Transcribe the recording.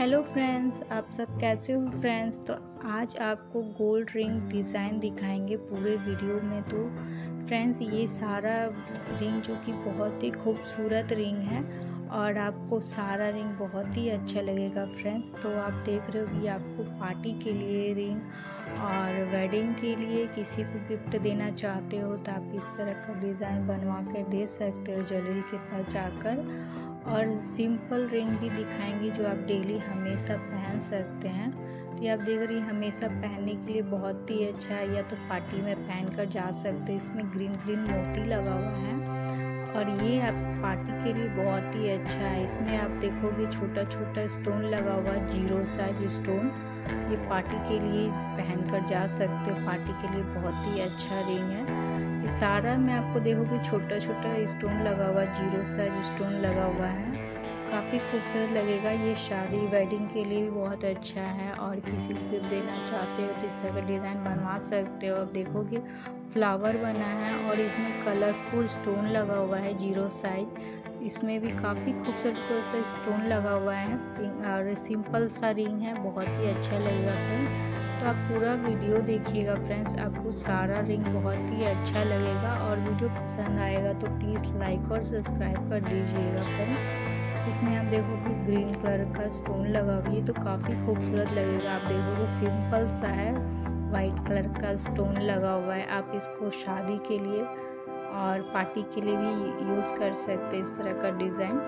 Hello friends, आप सब कैसे हो फ्रेंड्स? तो आज आपको गोल्ड रिंग डिज़ाइन दिखाएँगे पूरे वीडियो में। तो फ्रेंड्स, ये सारा रिंग जो कि बहुत ही खूबसूरत रिंग है। और आपको सारा रिंग बहुत ही अच्छा लगेगा फ्रेंड्स तो आप देख रहे हो कि आपको पार्टी के लिए रिंग और वेडिंग के लिए किसी को गिफ्ट देना चाहते हो तो आप इस तरह का डिज़ाइन बनवा कर दे सकते हो ज्वेलरी के पास जाकर. और सिंपल रिंग भी दिखाएँगे जो आप डेली हमेशा पहन सकते हैं. तो ये आप देख रही हमेशा पहनने के लिए बहुत ही अच्छा है. या तो पार्टी में पहन कर जा सकते हैं, इसमें ग्रीन ग्रीन मोती लगा हुआ है. और ये आप पार्टी के लिए बहुत ही अच्छा है। इसमें आप देखोगे छोटा छोटा स्टोन लगा हुआ ज़ीरो साइज़ स्टोन ये पार्टी के लिए पहन कर जा सकते हो। पार्टी के लिए बहुत ही अच्छा रिंग है। ये सारा में आपको देखोगे छोटा छोटा स्टोन लगा हुआ ज़ीरो साइज़ स्टोन लगा हुआ है। काफ़ी खूबसूरत लगेगा। ये शादी वेडिंग के लिए भी बहुत अच्छा है और किसी को गिफ्ट देना चाहते हो तो इस तरह का डिज़ाइन बनवा सकते हो। अब देखोगे फ्लावर बना है और इसमें कलरफुल स्टोन लगा हुआ है ज़ीरो साइज़ इसमें भी काफ़ी खूबसूरत खूबसूरत स्टोन लगा हुआ है। और सिंपल सा रिंग है, बहुत ही अच्छा लगेगा फ्रेंड तो आप पूरा वीडियो देखिएगा फ्रेंड्स आपको सारा रिंग बहुत ही अच्छा लगेगा। और वीडियो पसंद आएगा तो प्लीज़ लाइक और सब्सक्राइब कर दीजिएगा फ्रेंड इसमें आप देखोगे ग्रीन कलर का स्टोन लगा हुआ है। तो काफ़ी खूबसूरत लगेगा। आप देखोगे सिंपल सा है। वाइट कलर का स्टोन लगा हुआ है। आप इसको शादी के लिए और पार्टी के लिए भी यूज़ कर सकते इस तरह का डिज़ाइन।